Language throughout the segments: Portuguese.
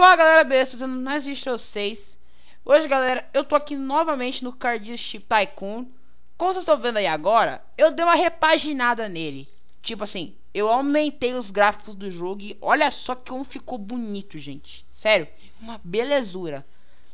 Fala galera, beleza? Não existe vocês. Hoje, galera, eu tô aqui novamente no Cardist Tycoon. Como vocês estão vendo aí agora, eu dei uma repaginada nele. Tipo assim, eu aumentei os gráficos do jogo e olha só como ficou bonito, gente. Sério, uma belezura.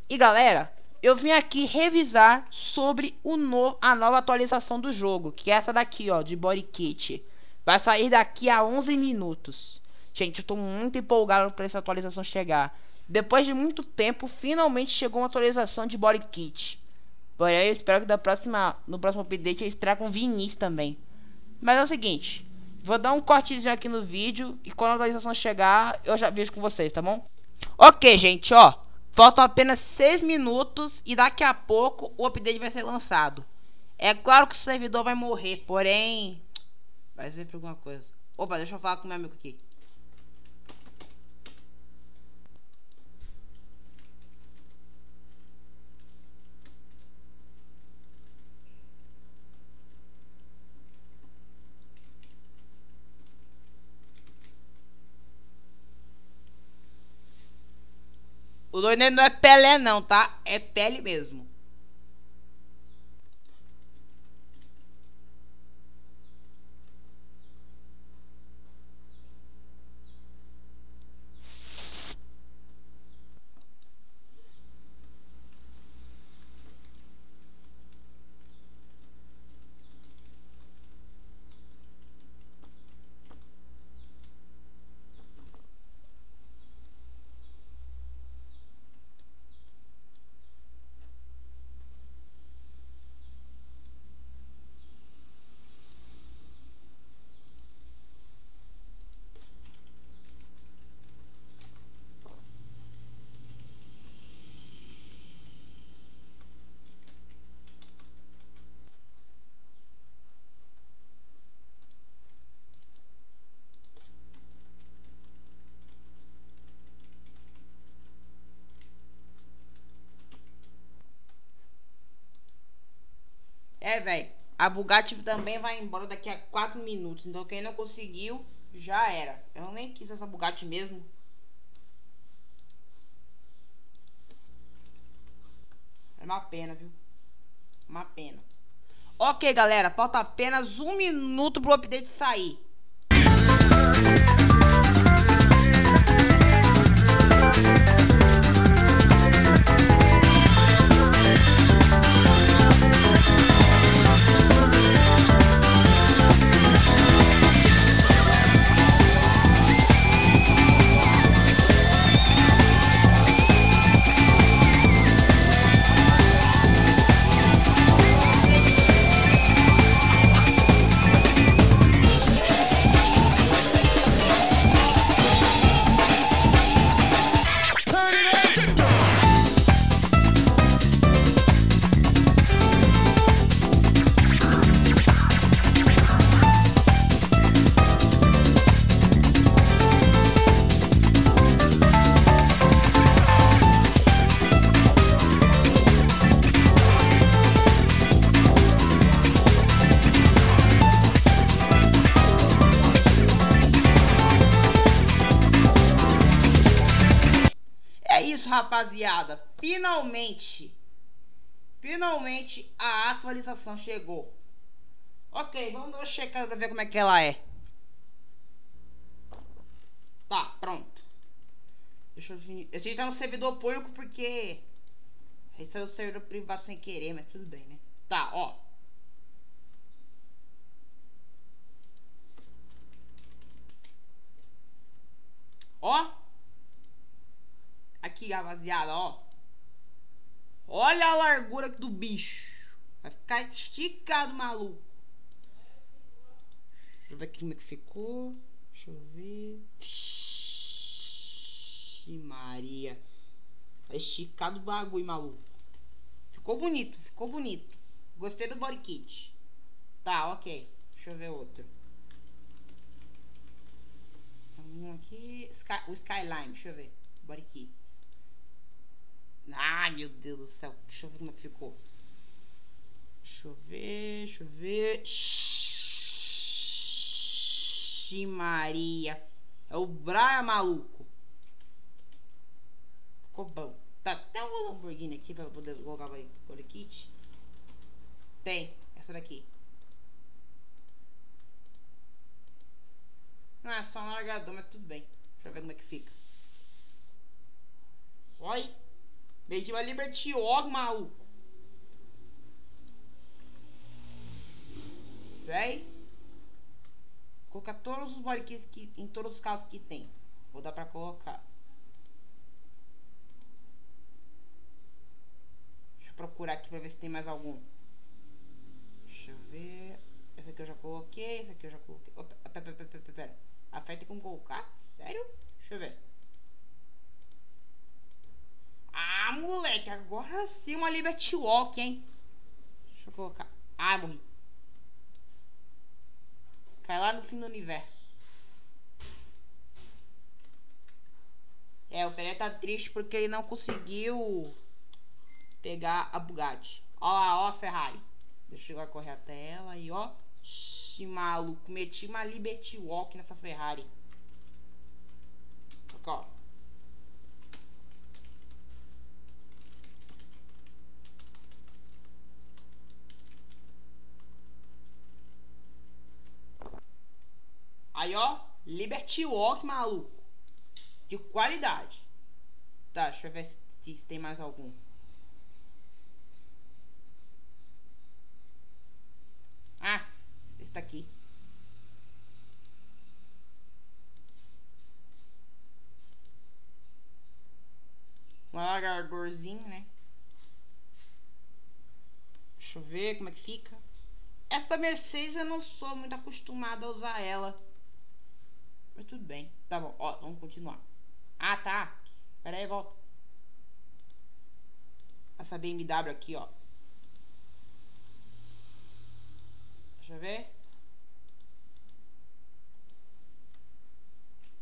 E galera, eu vim aqui revisar sobre o no, a nova atualização do jogo, que é essa daqui, ó, de Body Kit. Vai sair daqui a 11 minutos. Gente, eu tô muito empolgado para essa atualização chegar. Depois de muito tempo, finalmente chegou uma atualização de Body Kit. Porém, eu espero que da próxima, no próximo update eles tragam Vinícius também. Mas é o seguinte, vou dar um cortezinho aqui no vídeo e quando a atualização chegar, eu já vejo com vocês, tá bom? Ok, gente, ó. Faltam apenas 6 minutos e daqui a pouco o update vai ser lançado. É claro que o servidor vai morrer, porém... Vai sempre alguma coisa. Opa, deixa eu falar com meu amigo aqui. O doido não é Pelé não, tá? É pele mesmo. É, velho. A Bugatti também vai embora daqui a 4 minutos. Então quem não conseguiu, já era. Eu nem quis essa Bugatti mesmo. É uma pena, viu? Uma pena. Ok, galera. Falta apenas um minuto pro update sair. Rapaziada, finalmente, finalmente a atualização chegou. Ok, vamos checar pra ver como é que ela é. Tá, pronto. Deixa eu vir. A gente tá no servidor público porque. Esse é o servidor privado sem querer, mas tudo bem, né? Tá, ó. Ó aqui, rapaziada, ó. Olha a largura do bicho. Vai ficar esticado, maluco. Deixa eu ver aqui como é que ficou. Deixa eu ver. Maria. Tá esticado o bagulho, maluco. Ficou bonito, ficou bonito. Gostei do body kit. Tá, ok. Deixa eu ver outro. Um aqui. Sky, o Skyline, deixa eu ver. Body kits. Ai, meu Deus do céu. Deixa eu ver como é que ficou. Deixa eu ver, deixa eu ver. Ixi, Maria. É o Braia maluco. Ficou bom. Tá até uma Lamborghini aqui pra poder colocar o kit. Tem, essa daqui. Não, é só um largador, mas tudo bem. Deixa eu ver como é que fica. Veio a Liberty Og, maluco. Véi. Colocar todos os bodykeys que em todos os casos que tem. Vou dar pra colocar. Deixa eu procurar aqui pra ver se tem mais algum. Deixa eu ver. Esse aqui eu já coloquei. Esse aqui eu já coloquei. Opa, pera, pera, pera, pera. Afeta como colocar? Sério? Deixa eu ver. Ah, moleque. Agora sim uma Liberty Walk, hein? Deixa eu colocar. Ai, morri. Cai lá no fim do universo. É, o Pelé tá triste porque ele não conseguiu pegar a Bugatti. Ó lá, ó a Ferrari. Deixa eu lá correr até ela e ó. Esse maluco, meti uma Liberty Walk nessa Ferrari. Aqui, ó. Aí, ó, Liberty Walk, maluco. De qualidade. Tá, deixa eu ver se, se tem mais algum. Ah, esse tá aqui. Um alargadorzinho, né? Deixa eu ver como é que fica. Essa Mercedes eu não sou muito acostumada a usar ela. Mas tudo bem. Tá bom, ó, vamos continuar. Ah, tá. Pera aí, volta. Essa BMW aqui, ó. Deixa eu ver.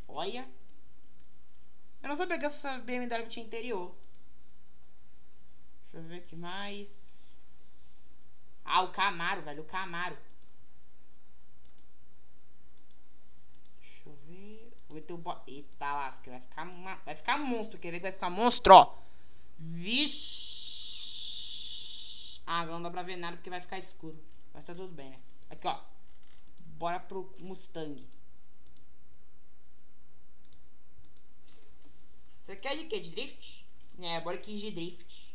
Olha. Eu não sabia que essa BMW tinha interior. Deixa eu ver o que mais. Ah, o Camaro, velho. O Camaro. Deixa eu ver. Vou meter o bo... Eita lasca. Vai ficar, vai ficar monstro. Quer ver que vai ficar monstro, ó. Vixe. Ah, agora não dá pra ver nada porque vai ficar escuro. Mas tá tudo bem, né? Aqui, ó. Bora pro Mustang. Você quer de quê? De drift? É, bora aqui de drift.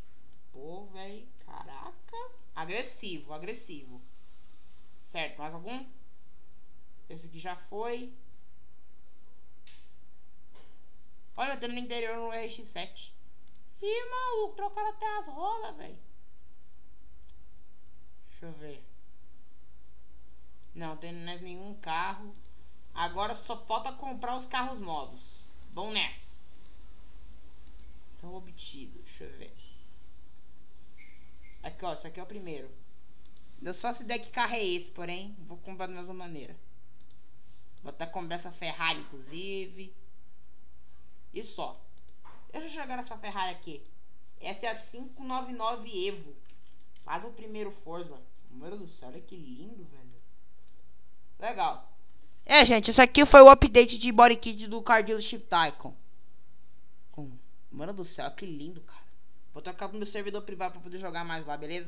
Pô, velho. Caraca. Agressivo, agressivo. Certo, mais algum? Esse aqui já foi. Olha, tendo no interior no RX-7. Ih, maluco, trocaram até as rodas, velho. Deixa eu ver. Não, tem mais nenhum carro. Agora só falta comprar os carros novos. Vamos nessa. Então, obtido. Deixa eu ver. Aqui, ó. Esse aqui é o primeiro. Deu só se der que carro é esse, porém, vou comprar da mesma maneira. Vou até comprar essa Ferrari, inclusive. E só. Deixa eu jogar essa Ferrari aqui. Essa é a 599 Evo. Lá do primeiro Forza. Meu do céu, olha que lindo, velho. Legal. É, gente, isso aqui foi o update de body kit do Car Dealership Tycoon. Mano do céu, que lindo, cara. Vou trocar pro meu servidor privado pra poder jogar mais lá, beleza?